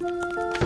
Música